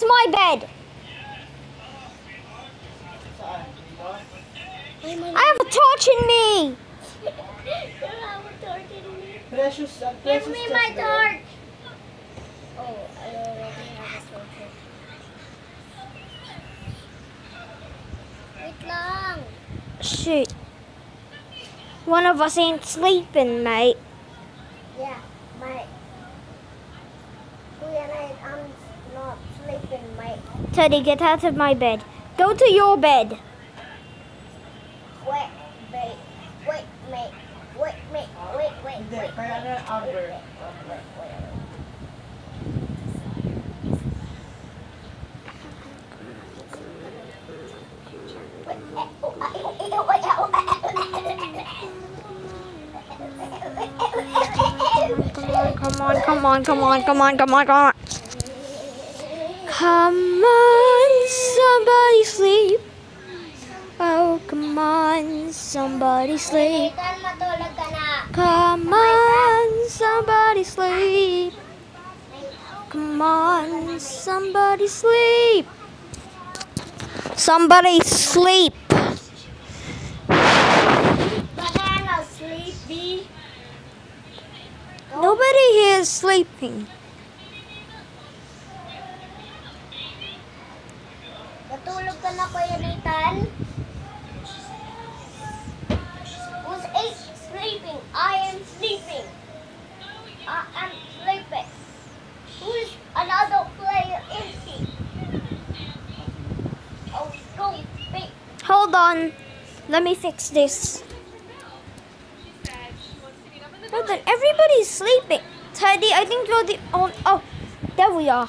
It's my bed. I have a torch in me. You have a torch in me. Precious, uh, Give me my torch. Oh, I already have a torch. Wait lang. Shoot. One of us ain't sleeping, mate. Yeah, my Kuya Knight, I'm not sleeping, mate. Teddy, get out of my bed. Go to your bed. Wait, wait, wait, mate. Wait, mate. Wait, wait, Hindi, wait. kaya na Amber. Wait, wait, wait, wait. Come on, come on, come on, come on, come on, come on. Come on, somebody sleep. Oh, come on, somebody sleep. Nathan, matulog ka na. Come on, somebody sleep. Come on, somebody sleep. Somebody sleep. Nobody here is sleeping. Ka na, Kuya Nathan? Who's eight sleeping? I am sleeping. I am sleeping. Who is another player is he? Oh, go big. Hold on. Let me fix this. Hold on. Everybody's sleeping. Teddy, I think you're the only. Oh, there we are.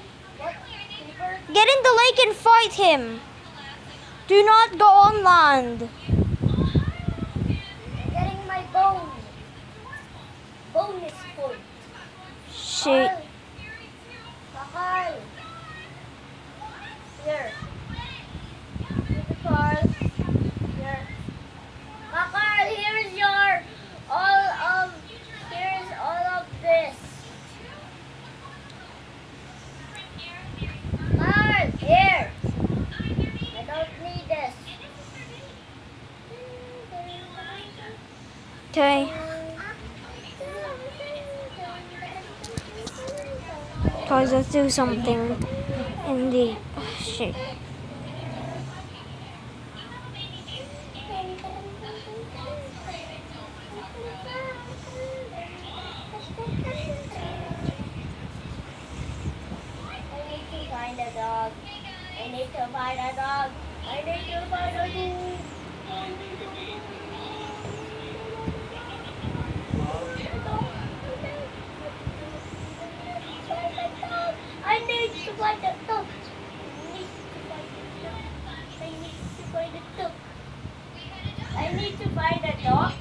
fourteen. What? Creeper? Get in the lake and fight him. Do not go on land. Getting my bone. Bone is full. Shoot. Here. Carl. Here. Carl, here's your all of here's all of this. Carl, here. I don't need this. Okay. Let's do something in the. Shoot. I need to find a dog. I need to find a dog. I need to find a dog. I need to find a dog. I need to find a dog. I need to find a dog.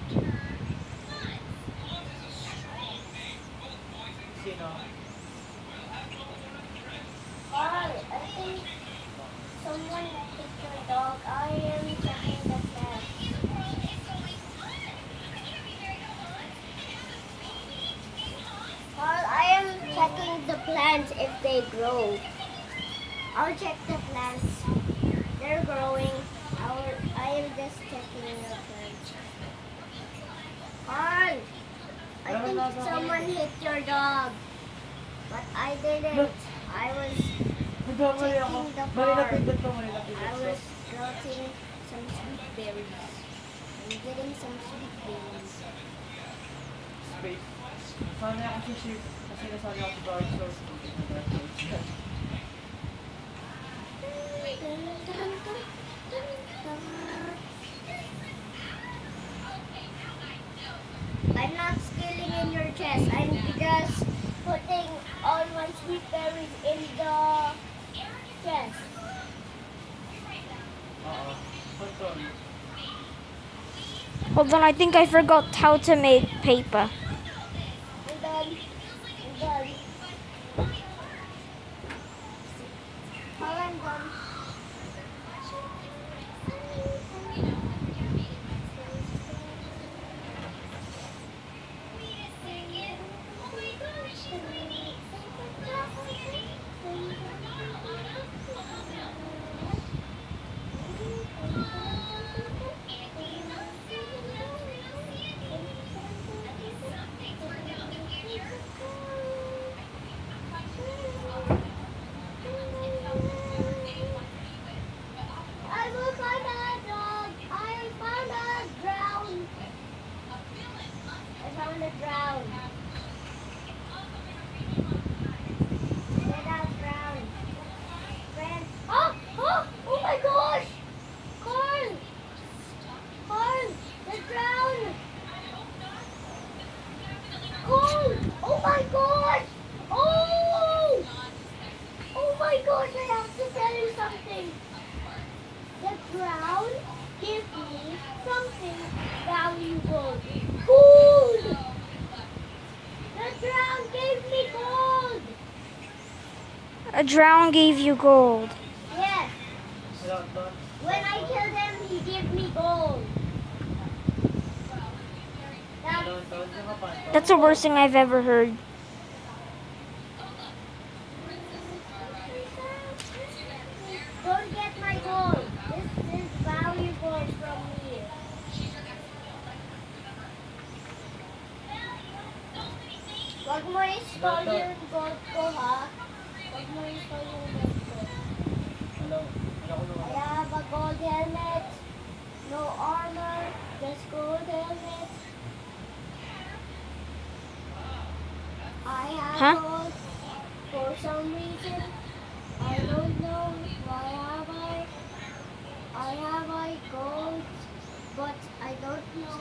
Sino? Carl, I think someone took your dog. I am checking the cat. Carl, I am checking the plants if they grow. I'll check the plants. They're growing. I'll, I am just checking the plants. Carl, I think someone hit your dog. But I didn't. I was. Checking the Mali na bar. pindot ko, mali na I was getting some sweet berries. I'm getting some sweet berries. Space. Sana ako si Shift. Kasi nasali ako sa Dark Souls. I'm not stealing in your chest. I'm just putting all my sweet berries in the chest. Uh -oh. Hold on, I think I forgot how to make paper. drown gave you gold. Yes. When I killed him, he gave me gold. That's the worst thing I've ever heard. some reason, I don't know why have I, I have I gold, but I don't know.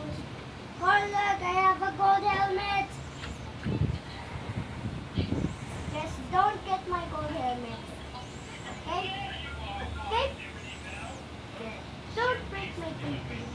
Oh look, I have a gold helmet. Just don't get my gold helmet. Okay? Okay? Don't break my computer.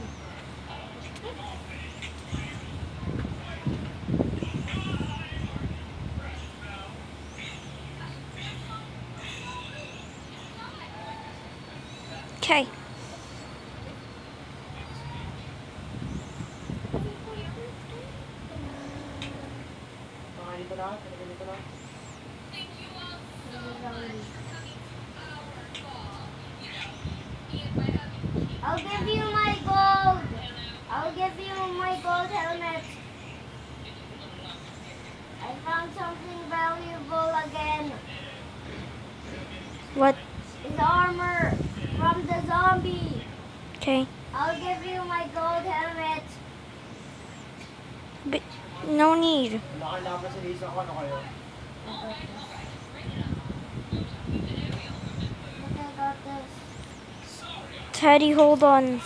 Teddy, hold on.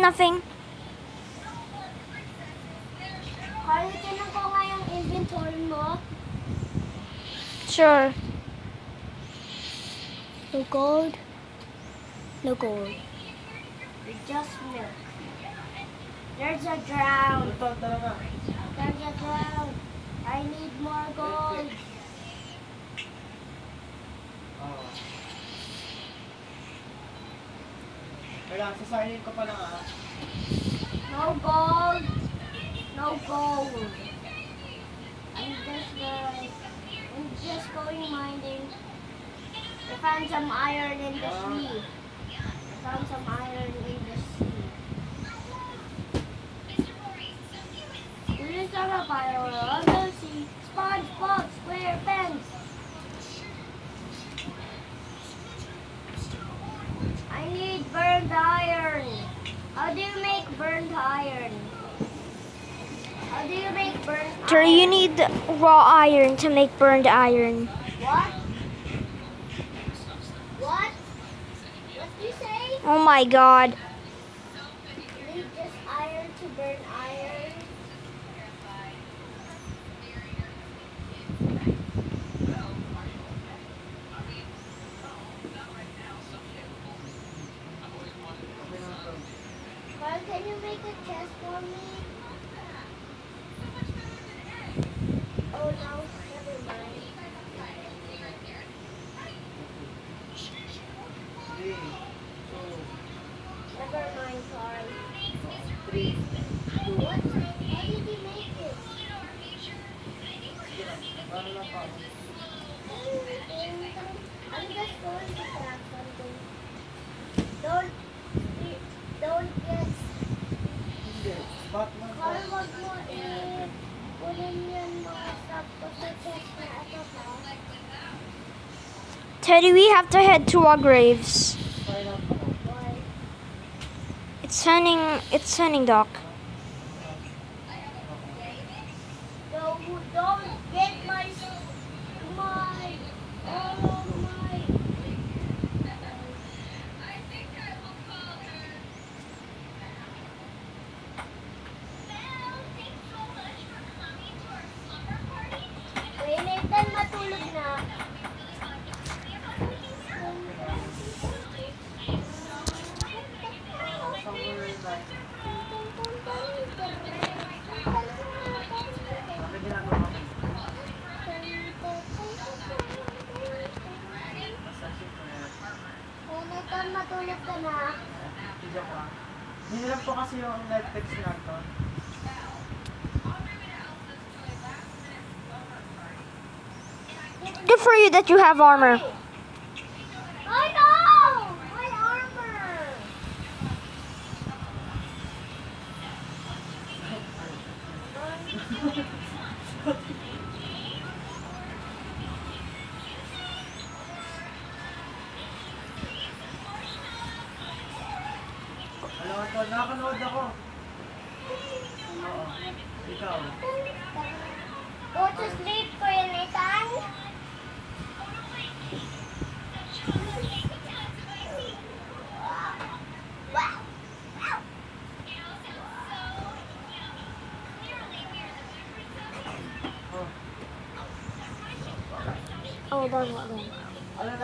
nothing. Sure. No gold. No gold. Just milk. There's a drown. There's a drown. I need more gold. Kailangan, sasayin ko pa lang ah. No gold. No gold. I'm just going. I'm just going mining. I found some iron in the Ah. sea. I found some iron in the sea. Here's a fire on the sea. SpongeBob SquarePants. I need burned iron. How do you make burned iron? How do you make burned Terry, you need raw iron to make burned iron. What? What? What do you say? Oh my god. You need just iron to burn iron. Okay na ito. Carl, can you make a chest for me? Oh no, never mind. Three, two, Never mind, two. What? How did you make it? I'm just going to craft something. Don't, don't get. Carl, wag mo mga stuff sa chest na ito. Teddy, we have to head to our graves. Fire out ako. Why? It's turning. It's turning dark. Don't, don't get my, my, all of my. Uy, Nathan, matulog na. Somewhere in like, bakit ginagawa ko? Massage ko yan. Uy, Nathan, matulog ka na. Video ko ah. Hinirap ko kasi yung Netflix nato. Good for that you have armor.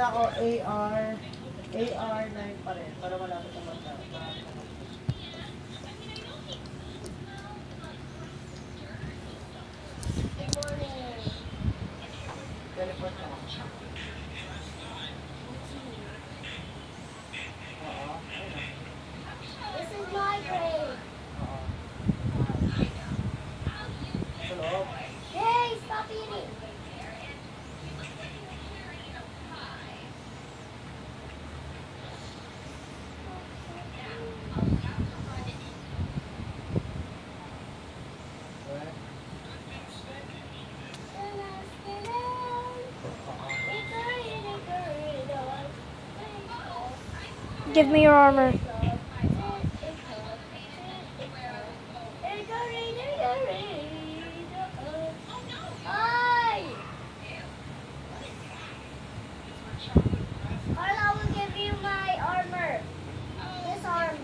Ako, AR, Give me your armor. Hi! Carl, I will give you my armor. This arm.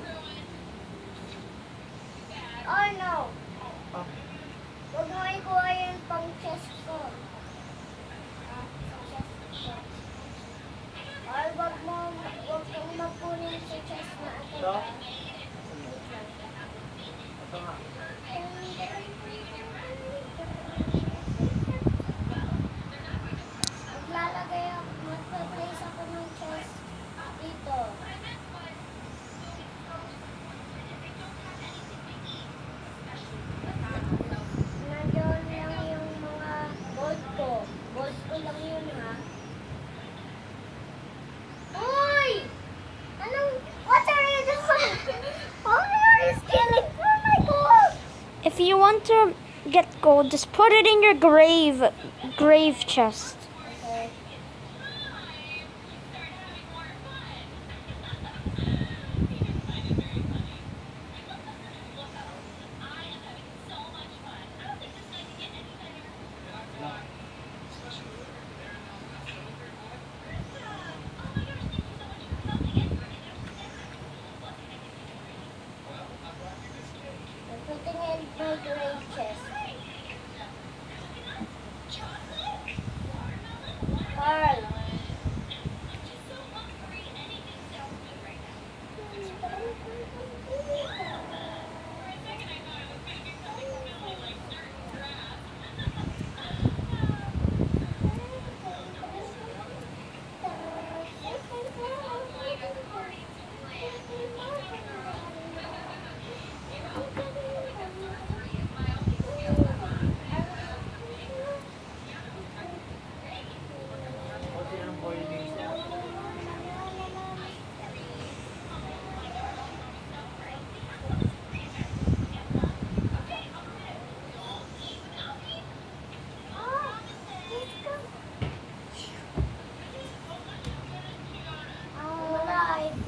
Oh no. ah, Huwag mo ikuha yung pang chest ko. Ah, pang chest ko. Carl, wag mo, wag kang magkunin sa chest na if you want to get gold, just put it in your grave grave chest. Okay. I'm putting in my grave chest. Carl. Kasi ang boy dito. I'm alive.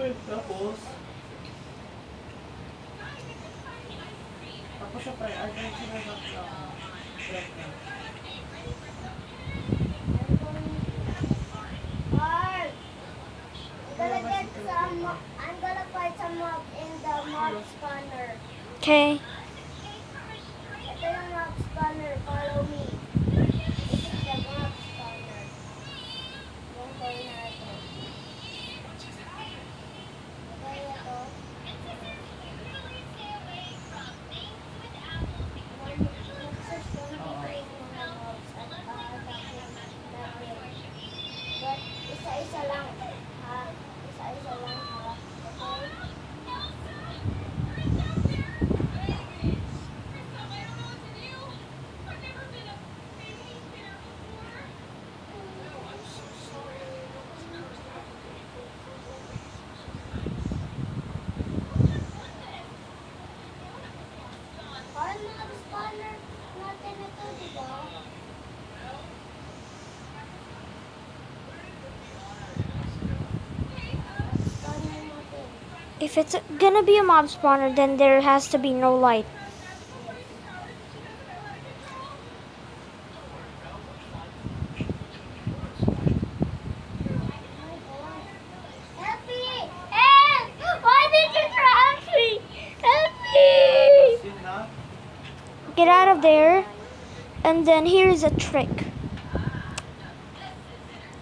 Okay, tapos... Tapos siya pre, in the mob spawner. Okay. Ito yung mob spawner. Follow me. This is the mob spawner. Yung boy natin. Okay, ito. Mag-search ko na i-create mga mobs at pakatakin natin. But isa-isa lang ha. Isa-isa lang ha. Okay? Parang mga spawner natin ito, di ba? Spawner natin. If it's gonna be a mob spawner, then there has to be no light. Help me! Help! Why did you trap me? Help me! Get out of there. And then here's a trick.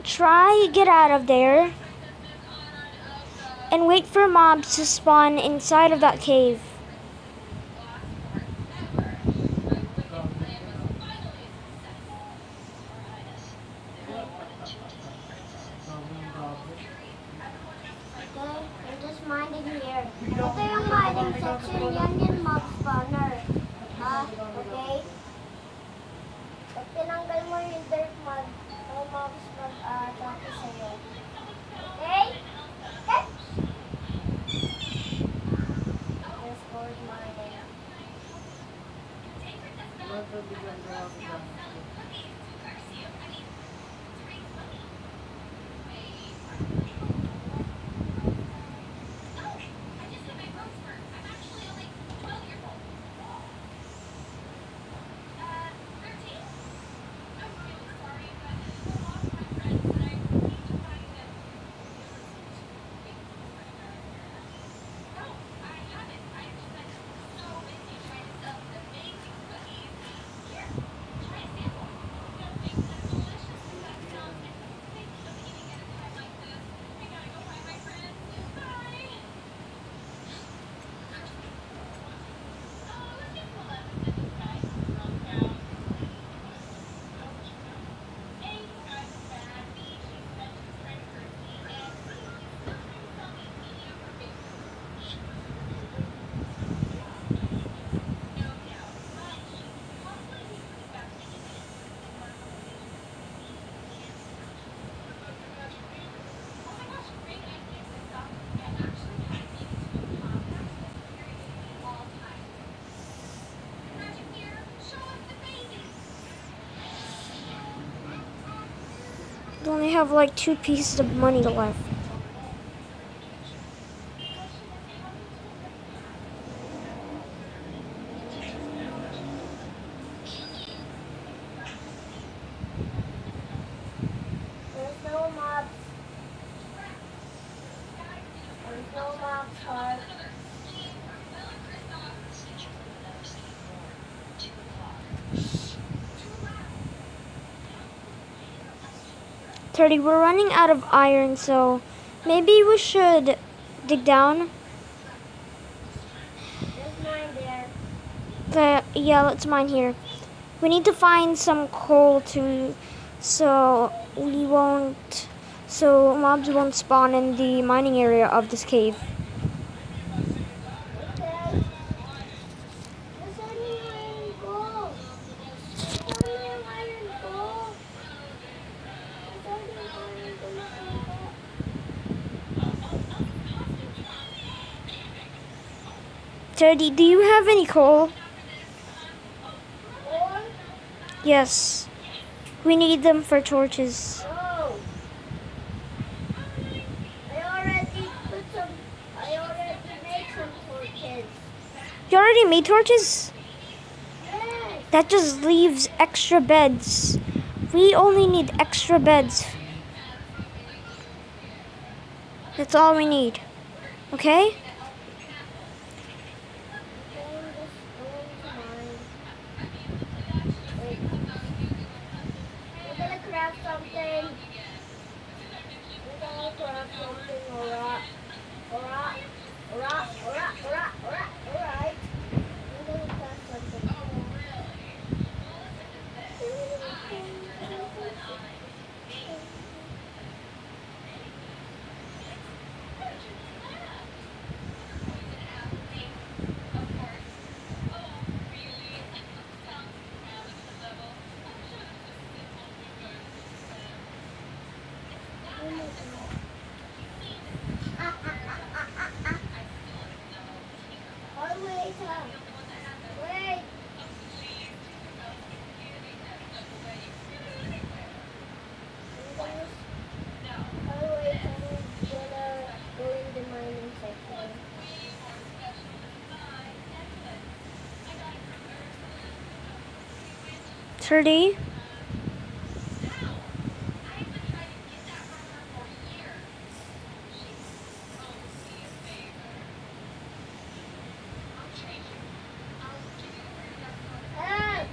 Try get out of there. And wait for mobs to spawn inside of that cave. Gawin grabe. Okay, I'm just mining here. Ito yung mining section, yan yung mob spawner. Ha? Okay? Pag tinanggal mo yung dirt mod, no mobs mag-atake sa'yo. Okay? Okay? Let's go with mining. Wala ka biglang gawa ko lang. We only have like two pieces of money left. We're running out of iron, so maybe we should dig down. The yeah, let's mine here. We need to find some coal to, so we won't, so mobs won't spawn in the mining area of this cave. Okay. There's only iron gold. There's only iron gold. There's only iron gold. Thirdy. Do you have any coal? Yes. We need them for torches. You already made torches? Yes. That just leaves extra beds. We only need extra beds. That's all we need. Okay? Going this going to mine. Wait. We're gonna craft something. We're gonna craft something. Alright. Alright. Alright. Alright. Alright. Alright. Alright. We're gonna craft something. Oh, wait. uh, Wait. Oh, wait. I'm gonna go in the mining section. Thirdy. Help!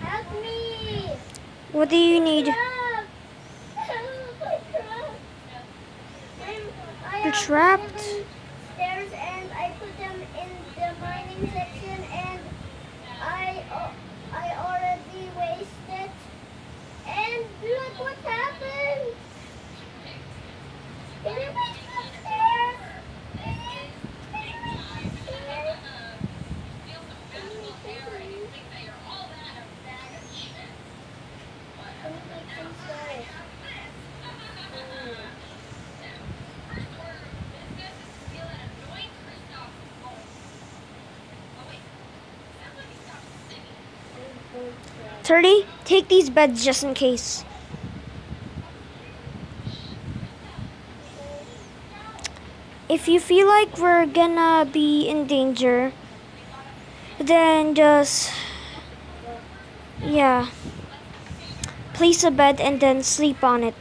Help me! What do you need? Help! Help! I'm trapped. I'm, I You're have trapped? seven Stairs and I put them in the mining section and I uh, I already wasted. And look what happened! Can you make some stairs? Can you make some stairs? Can you make Can you make some stairs? Mm. Thirdy. Take these beds just in case. If you feel like we're gonna be in danger, then just yeah. Place a bed and then sleep on it.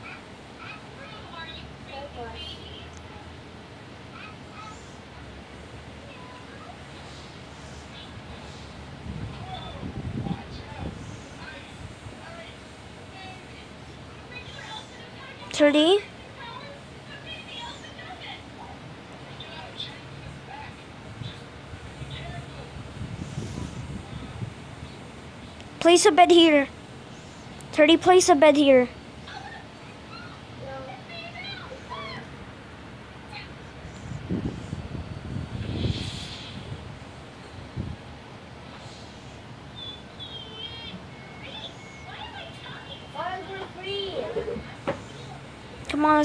Thirdy. Place a bed here. Thirdy. Place a bed here.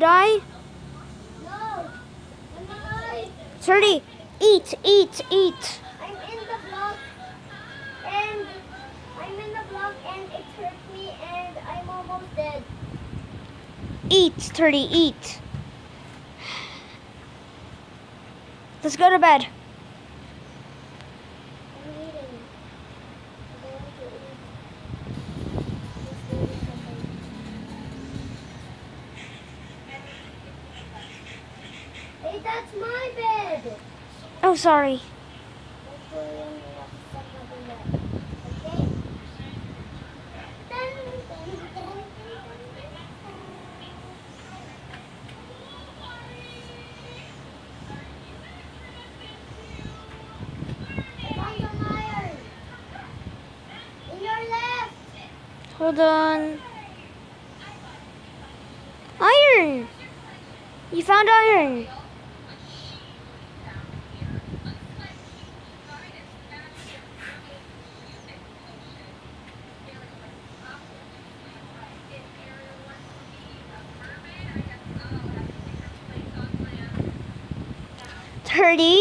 die? No. I'm alive. Thirdy. Eat, eat, eat. I'm in the block and I'm in the block and it hurt me and I'm almost dead. Eat, Thirdy, eat. Let's go to bed. Left. Hold on. Iron! You found iron. Thirdy.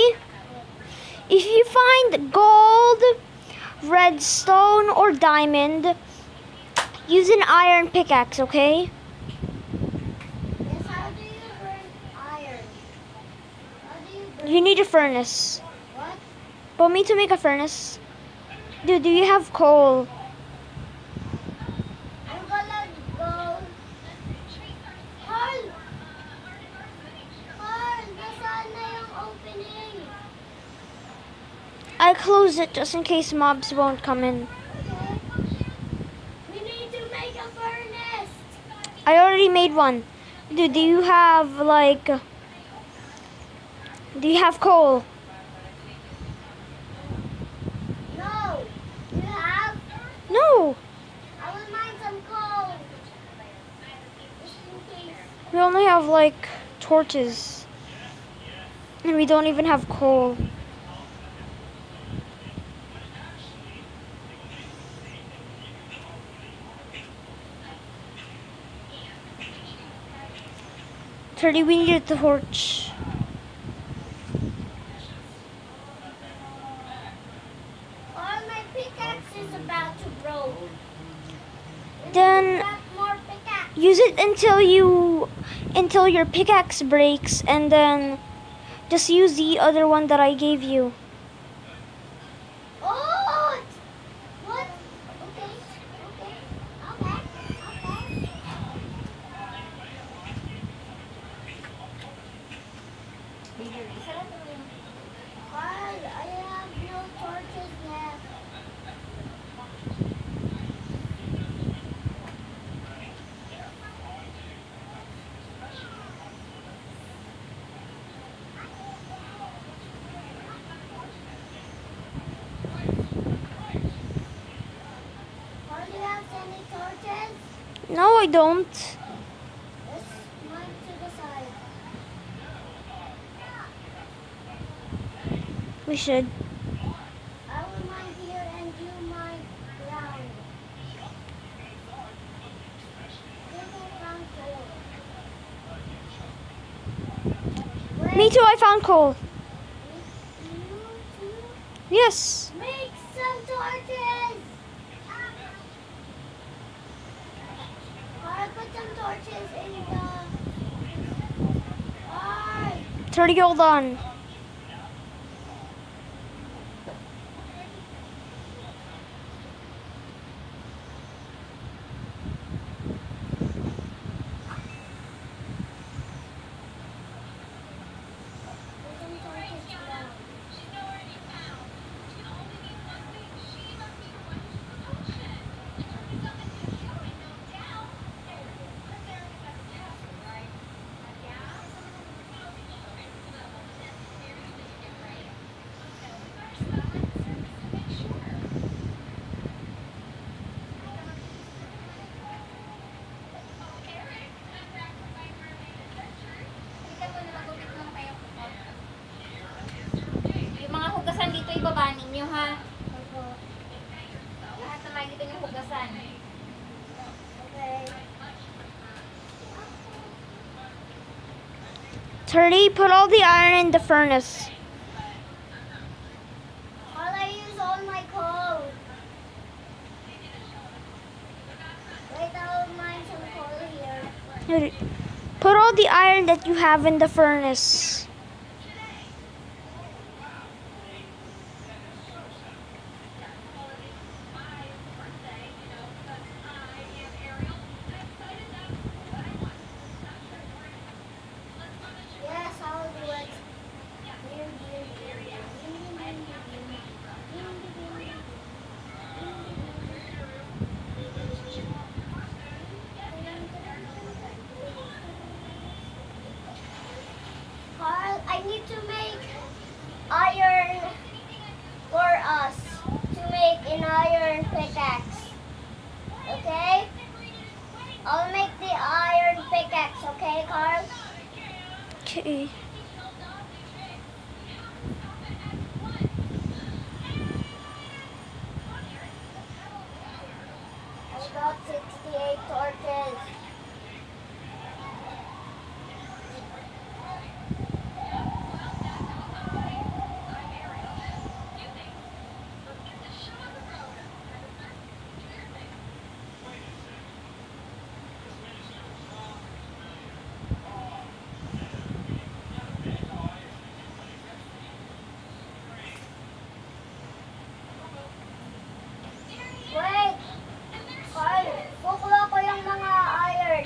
If you find gold, redstone, or diamond, use an iron pickaxe, okay? Yes, how do you burn iron? You You need a furnace. what? Want me to make a furnace? Dude, do you have coal? I'm gonna go. Carl! Carl, nasaan na yung opening? Closed it just in case mobs won't come in. Okay. We need to make a furnace. I already made one. Dude, do you have like Do you have coal? No. You have? No. I will mine some coal. Just in case. We only have like torches. And we don't even have coal. Thirdy, we need the torch. All my pickaxe is about to broke. Then- need to craft more pickaxe. Use it until you until your pickaxe breaks and then just use the other one that I gave you. Oh! What? Okay. Okay. Okay. Okay. Carl, I have no torches left. Carl, do you have any torches? No, I don't. Yes, mine to the side. We should. I will mine here and you mine ground. Think I found coal. Wait, Me too, I found coal. you too? Yes. Make some torches! Or put some torches in the... Why? 30 gold on. Put some torches down. Thirdy, put all the iron in the furnace. All I use all my coal. Wait, I'll mine some coal here. Put all the iron that you have in the furnace. Yes, I'll do it. Carl, I need to make iron for us to make an iron pickaxe. Okay? I'll make the iron pickaxe, okay, Carl? Okay. I got 68 torches. Wait! Carl, kukuha ko yung mga iron.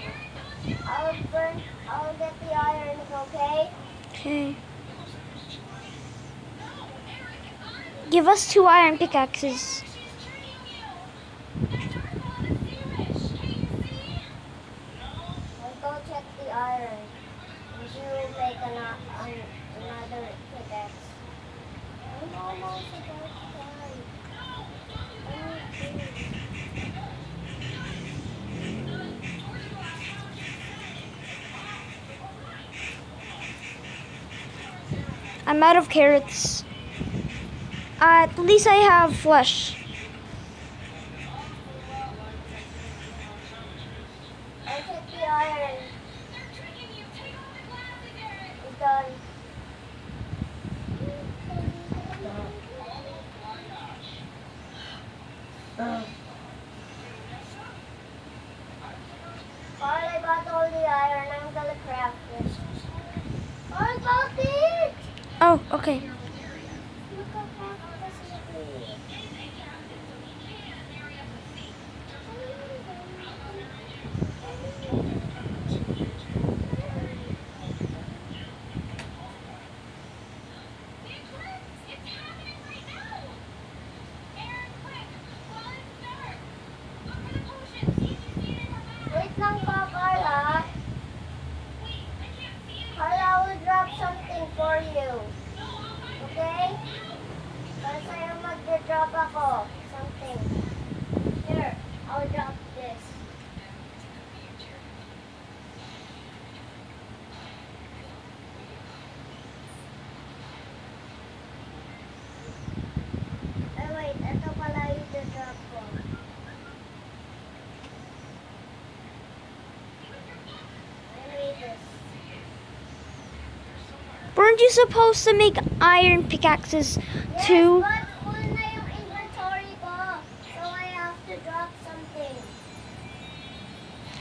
I'll burn, I'll get the iron, okay? Okay. Give us two iron pickaxes. To. I'm out of carrots. Uh, at least I have flesh. I'll check the iron. It's done. Carl, I got all the iron. I'm gonna craft this. I got it! Oh, okay. You can craft this with me. Wait lang pa, Carla. Carla, I will drop something for you. Okay? Para sa'yo mag-drop ako. Something. Here, I'll drop this. Ay, wait. Ito pala yung drop ko. I need this. Weren't you supposed to make iron pickaxes Yes, too? but full na inventory ko. So I have to drop something.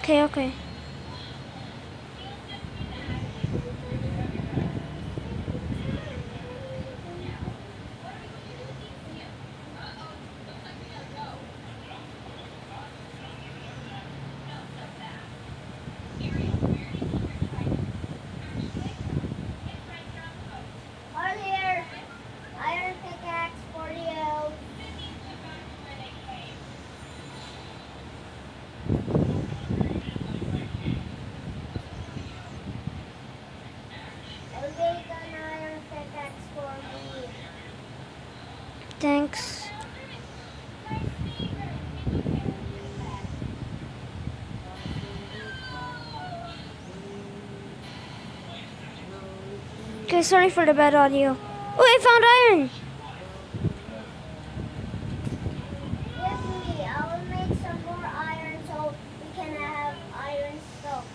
Okay, okay. All here. Iron pickaxe for you. I'll make an iron pickaxe for me. Thanks. Okay, sorry for the bad audio. Oh, I found iron. Give me. I will make some more iron so we can have iron stuff.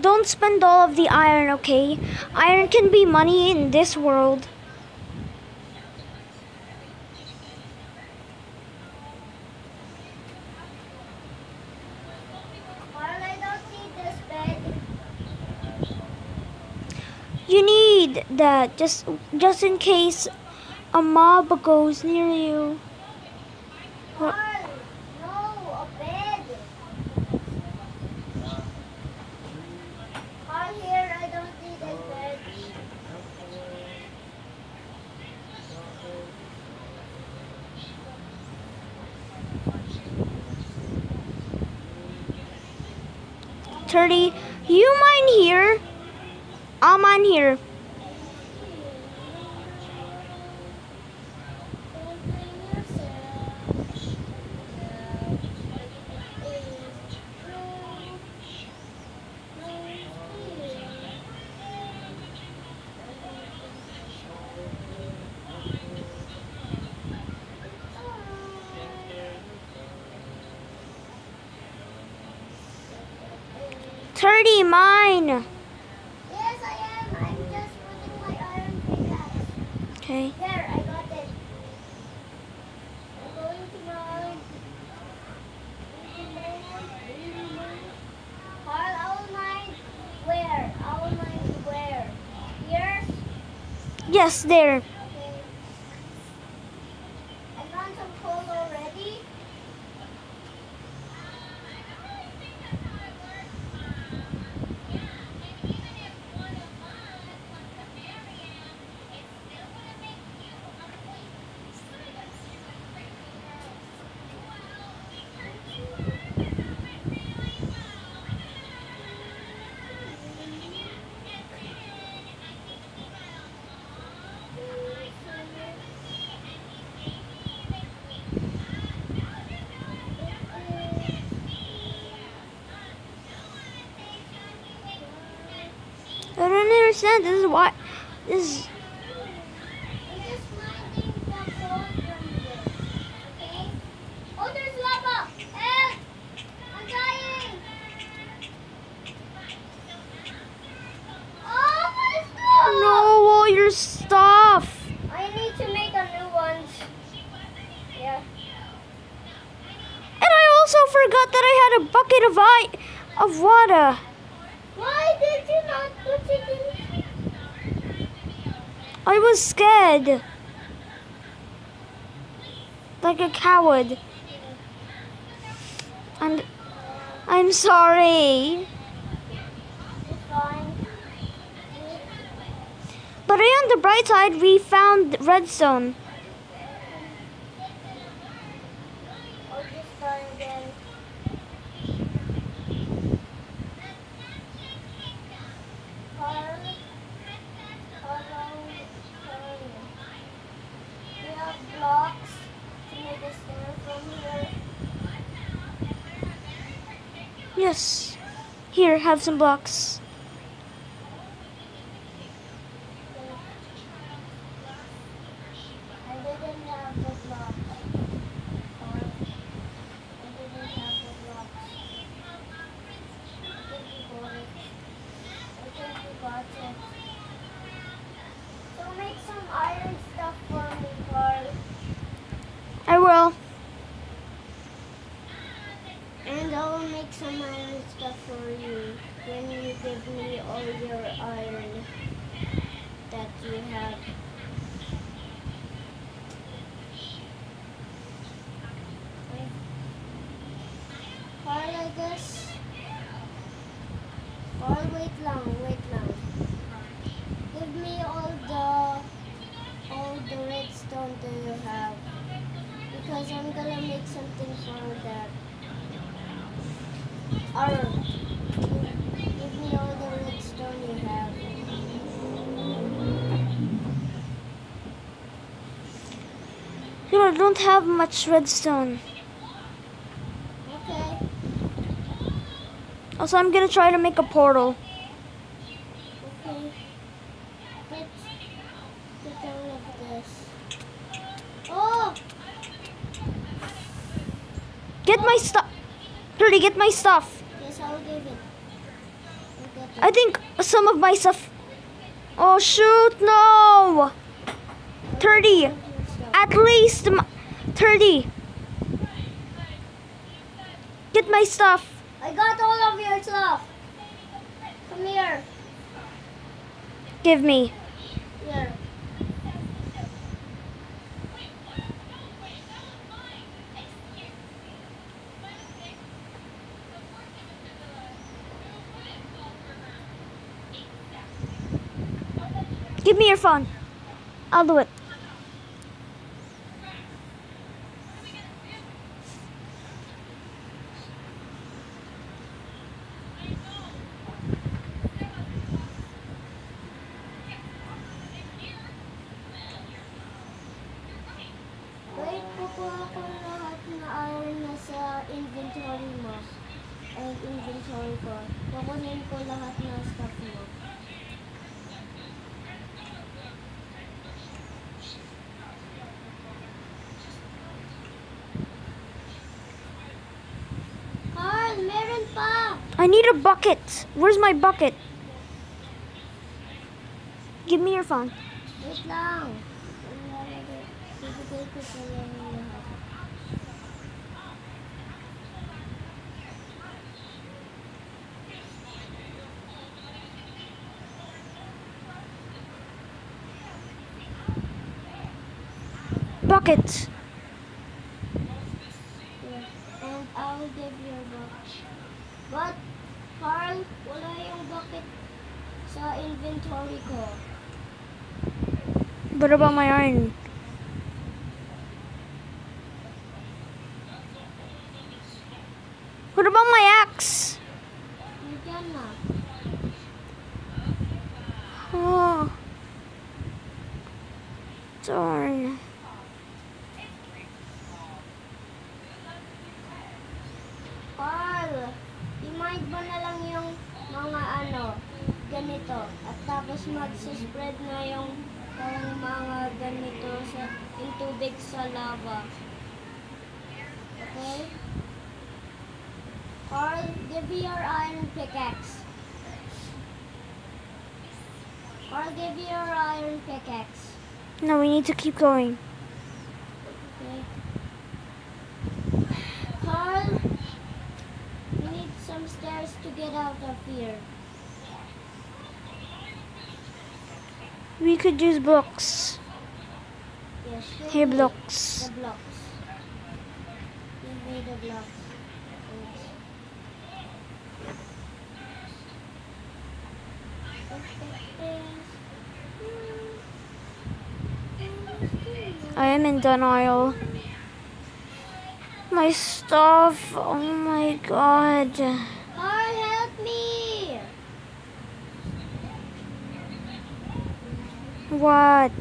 don't spend all of the iron, okay? Iron can be money in this world. Carl, I don't need this bed. You need that just just in case a mob goes near you. Thirdy. Thirdy mine. Yes, I am. I'm just putting my iron pickaxe. Okay. There, I got it. I'm going to mine. Carl, I mine where? I will mine where? Here? Yes, there. Don't. This is why. This. is- I'm just mining the coal from here. Okay? Oh, there's lava! Help! I'm dying! Oh, my stuff! No, all your stuff. I need to make a new one. Yeah. And I also forgot that I had a bucket of I of water. Why did you not put it in? I was scared. Like a coward. And I'm sorry. But on the bright side, we found redstone. I'll just start again. Carl, Carl, Carl. We have blocks to make a stair from here. Yes. Here, have some blocks. I didn't have the blocks. Carl. I didn't have the blocks. I think you got it. I think you got it. So make some iron stuff for me, Carl. I will. And I will make some iron stuff for you when you give me all your iron that you have. Carl, I guess. Carl, wait long, wait long. Give me all the all the redstone that you have because I'm gonna make something for that. Iron. Give me all the redstone you have. You know, I don't have much redstone. Okay. Also, I'm gonna try to make a portal. Okay. Get, get all of this. Oh! Get my stuff. Thirdy, get my stuff. Yes, I'll give it. I think some of my stuff. Oh shoot! No. Thirdy. At least m- Thirdy. Get my stuff. I got all of your stuff. Come here. Give me. Here. Give me your phone. I'll do it. Wait, kukuha ko lahat na iron na sa inventory mo. Ang inventory ko. Kukunin ko lahat ng stuff mo. Carl, meron pa! I need a bucket. Where's my bucket? Give me your phone. Wait lang. Bibigay ko sa iyo lahat. Bucket. Yes, and I will give you a box. But, Carl, wala yung bucket sa inventory ko. What about my iron? What about my axe? Nandiyan na. Oh. Darn. Carl, i-mind mo na lang yung mga ano, ganito. At tapos mag-spread na yung parang mga ganito sa yung tubig sa lava. Okay? Carl, give me your iron pickaxe. Carl, give you your iron pickaxe. No, we need to keep going. Okay. Carl, we need some stairs to get out of here. We could use blocks. Yes. Here, blocks. The blocks. Give me the blocks. I am in denial. My stuff. Oh my god. Help me! What?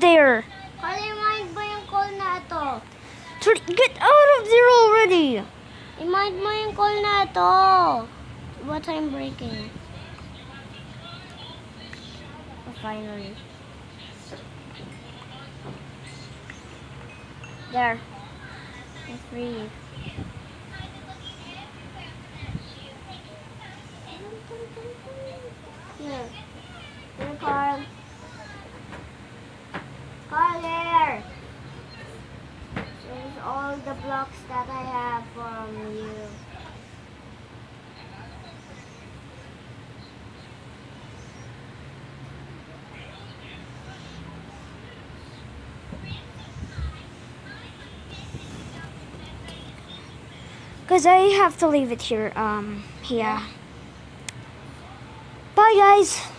There. Carl, you ba yung call na ito? get out of there already. Mo yung call na ito. What I'm breaking. Eh? Oh, finally. There. It's free. Here. Here, Carl. Carl, here. There's all the blocks that I have from you. Because I have to leave it here. Um, yeah. Bye, guys.